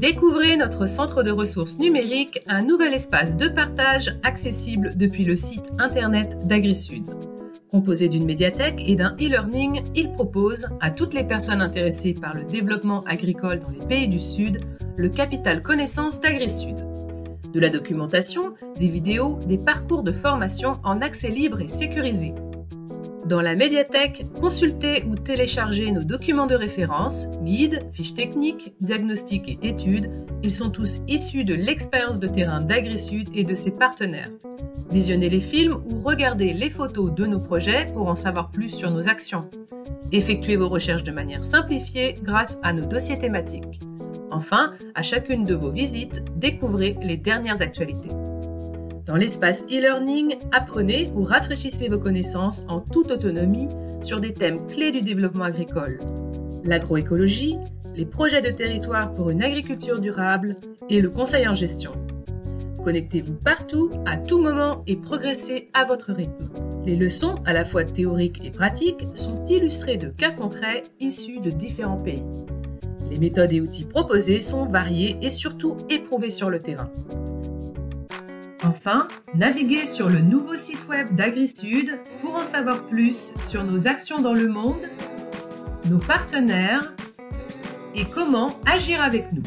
Découvrez notre centre de ressources numériques, un nouvel espace de partage accessible depuis le site internet d'AgriSud. Composé d'une médiathèque et d'un e-learning, il propose à toutes les personnes intéressées par le développement agricole dans les pays du Sud le capital connaissance d'AgriSud. De la documentation, des vidéos, des parcours de formation en accès libre et sécurisé. Dans la médiathèque, consultez ou téléchargez nos documents de référence, guides, fiches techniques, diagnostics et études. Ils sont tous issus de l'expérience de terrain d'AgriSud et de ses partenaires. Visionnez les films ou regardez les photos de nos projets pour en savoir plus sur nos actions. Effectuez vos recherches de manière simplifiée grâce à nos dossiers thématiques. Enfin, à chacune de vos visites, découvrez les dernières actualités. Dans l'espace e-learning, apprenez ou rafraîchissez vos connaissances en toute autonomie sur des thèmes clés du développement agricole. L'agroécologie, les projets de territoire pour une agriculture durable et le conseil en gestion. Connectez-vous partout, à tout moment et progressez à votre rythme. Les leçons, à la fois théoriques et pratiques, sont illustrées de cas concrets issus de différents pays. Les méthodes et outils proposés sont variés et surtout éprouvés sur le terrain. Enfin, naviguez sur le nouveau site web d'AgriSud pour en savoir plus sur nos actions dans le monde, nos partenaires et comment agir avec nous.